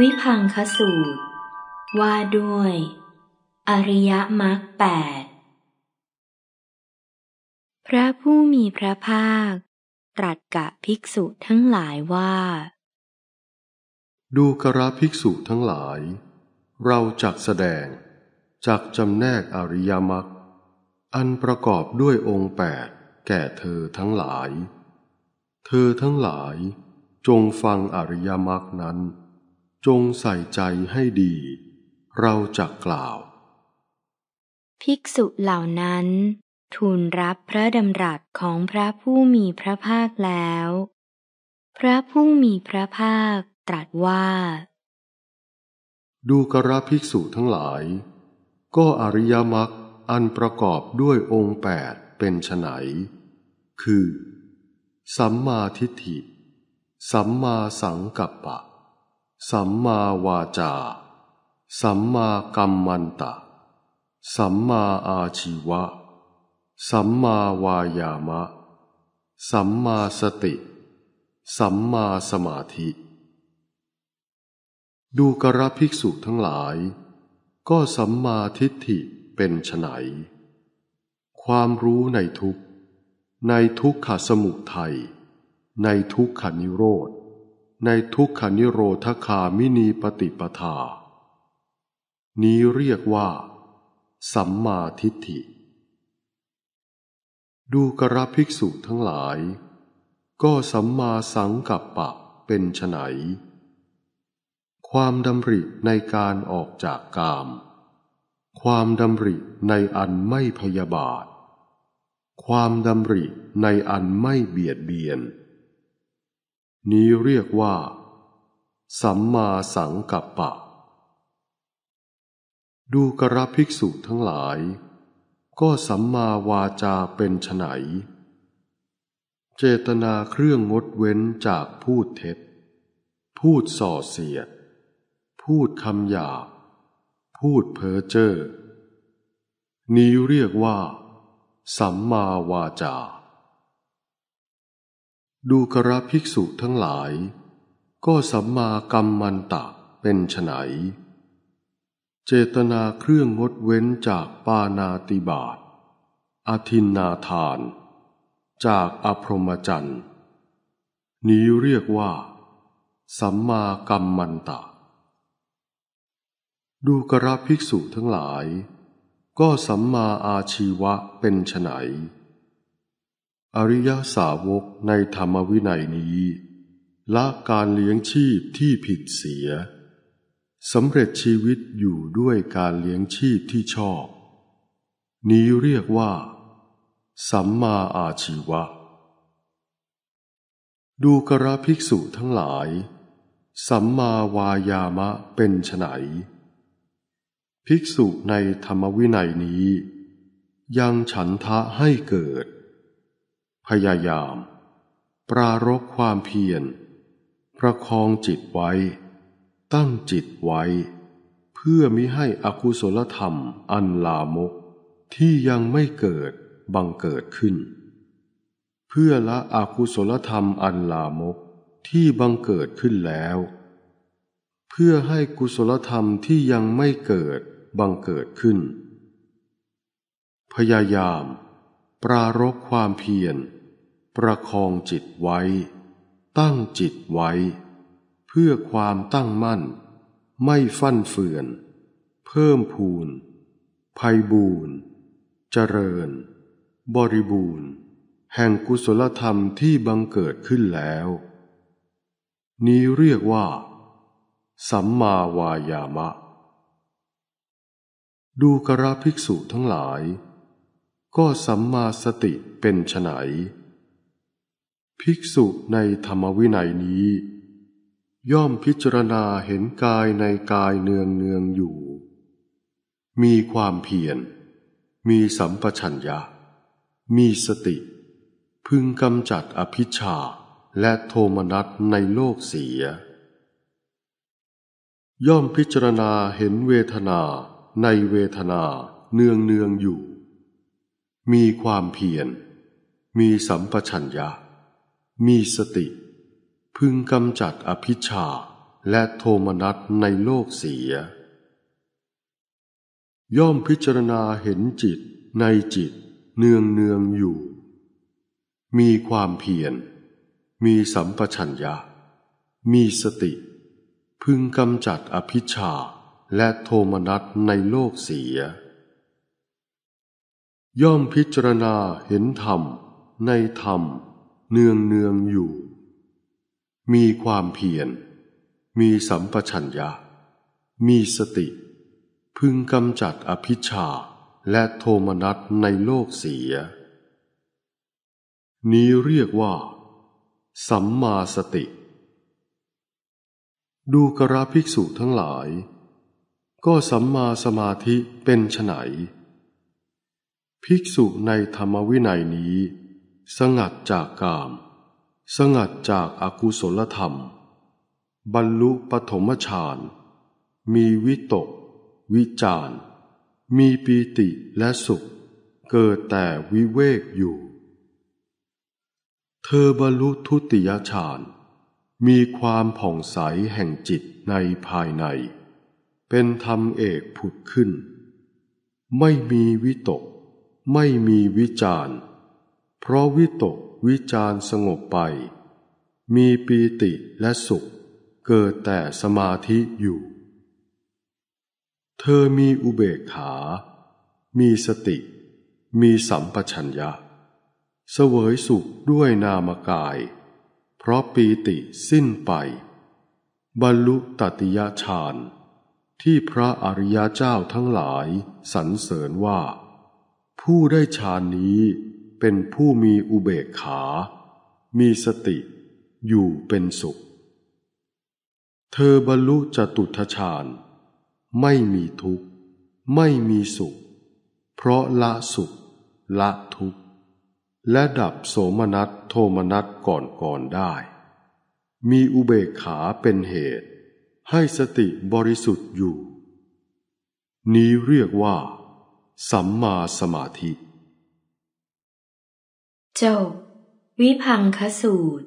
วิพังคสูตร ว่าด้วย อริยมรรคแปดพระผู้มีพระภาค ตรัสกับภิกษุทั้งหลายว่า ดูกระภิกษุทั้งหลาย เราจักแสดงจักจำแนกอริยมรรคอันประกอบด้วยองค์แปดแก่เธอทั้งหลาย เธอทั้งหลายจงฟังอริยมรรคนั้น จงใส่ใจให้ดี เราจะกล่าว ภิกษุเหล่านั้น ทูลรับพระดำรัสของพระผู้มีพระภาคแล้ว พระผู้มีพระภาคตรัสว่า ดูกระภิกษุทั้งหลาย ก็อริยมรรคอันประกอบด้วยองค์แปดเป็นไฉนคือ สัมมาทิฏฐิ สัมมาสังกัปปะ สัมมาวาจา สัมมากัมมันตะ สัมมาอาชีวะ สัมมาวายามะ สัมมาสติ สัมมาสมาธิ ดูกระภิกษุทั้งหลาย ก็สัมมาทิฏฐิเป็นไฉนความรู้ในทุกในทุกขสมุทัยในทุกขนิโรธ ในทุกขนิโรธคามินีปฏิปทา นี้เรียกว่า สัมมาทิฏฐิ ดูกระภิกษุทั้งหลาย ก็สัมมาสังกัปปะเป็นไฉนความดำริในการออกจากกาม ความดำริในอันไม่พยาบาท ความดำริในอันไม่เบียดเบียน นี้เรียกว่า สัมมาสังกัปปะ ดูกระภิกษุทั้งหลาย ก็สัมมาวาจาเป็นไฉนเจตนาเครื่องงดเว้นจากพูดเท็จ พูดส่อเสียด พูดคำหยาบพูดเพ้อเจ้อนี้เรียกว่า สัมมาวาจา ดูกระภิกษุทั้งหลาย ก็สัมมากัมมันตะเป็นไฉนเจตนาเครื่องงดเว้นจากปานาติบาตอธินนาทาน จากอพรหมจรรย์นี้เรียกว่า สัมมากัมมันตะ ดูกระภิกษุทั้งหลาย ก็สัมมาอาชีวะเป็นไฉน อริยสาวกในธรรมวินัยนี้ละการเลี้ยงชีพที่ผิดเสียสำเร็จชีวิตอยู่ด้วยการเลี้ยงชีพที่ชอบ นี้เรียกว่า สัมมาอาชีวะ ดูกระภิกษุทั้งหลาย สัมมาวายามะเป็นไฉนภิกษุในธรรมวินัยนี้ ยังฉันทะให้เกิด พยายาม ปรารบความเพียร ประคองจิตไว้ ตั้งจิตไว้ เพื่อมิให้อกุศลธรรมอันลามก ที่ยังไม่เกิดบังเกิดขึ้น เพื่อละอกุศลธรรมอันลามกที่บังเกิดขึ้นแล้ว เพื่อให้กุศลธรรมที่ยังไม่เกิดบังเกิดขึ้น พยายาม ปรารบความเพียร ประคองจิตไว้ ตั้งจิตไว้ เพื่อความตั้งมั่น ไม่ฟั่นเฟือน เพิ่มพูนภัยบูนเจริญ บริบูรณ์ แห่งกุศลธรรมที่บังเกิดขึ้นแล้ว นี้เรียกว่า สัมมาวายามะ ดูกระภิกษุทั้งหลาย ก็สัมมาสติเป็นไฉน ภิกษุในธรรมวินัยนี้ ย่อมพิจารณาเห็นกายในกายเนืองเนืองอยู่ มีความเพียร มีสัมปชัญญะ มีสติ พึงกำจัดอภิชาและโทมนัสในโลกเสีย ย่อมพิจารณาเห็นเวทนาในเวทนาเนืองเนืองอยู่ มีความเพียร มีสัมปชัญญะ มีสติ พึงกำจัดอภิชาและโทมนัสในโลกเสีย ย่อมพิจารณาเห็นจิตในจิตเนืองเนืองอยู่ มีความเพียร มีสัมปชัญญะ มีสติ พึงกำจัดอภิชาและโทมนัสในโลกเสีย ย่อมพิจารณาเห็นธรรมในธรรม เนืองเนืองอยู่ มีความเพียร มีสัมปชัญญะ มีสติ พึงกำจัดอภิชาและโทมนัสในโลกเสีย นี้เรียกว่า สัมมาสติ ดูกราภิกษุทั้งหลาย ก็สัมมาสมาธิเป็นไฉนภิกษุในธรรมวินัยนี้ สงัดจากกาม สงัดจากอากุศลธรรม บรรลุปฐมฌาน มีวิตก วิจาร มีปีติและสุข เกิดแต่วิเวกอยู่ เธอบรรลุทุติยฌาน มีความผ่องใสแห่งจิตในภายใน เป็นธรรมเอกผุดขึ้น ไม่มีวิตก ไม่มีวิจาร เพราะวิตกวิจารสงบไป มีปีติและสุข เกิดแต่สมาธิอยู่ เธอมีอุเบกขา มีสติ มีสัมปชัญญะ เสวยสุขด้วยนามกาย เพราะปีติสิ้นไป บรรลุตติยฌานที่พระอริยเจ้าทั้งหลายสรรเสริญว่า ผู้ได้ฌานนี้ เป็นผู้มีอุเบกขา มีสติ อยู่เป็นสุข เธอบรรลุจตุทฌานไม่มีทุกข์ ไม่มีสุข เพราะละสุข ละทุกข์ และดับโสมนัสโทมนัสก่อนก่อนได้ มีอุเบกขาเป็นเหตุ ให้สติบริสุทธิ์อยู่ นี้เรียกว่า สัมมาสมาธิ จบ วิพังคสูตร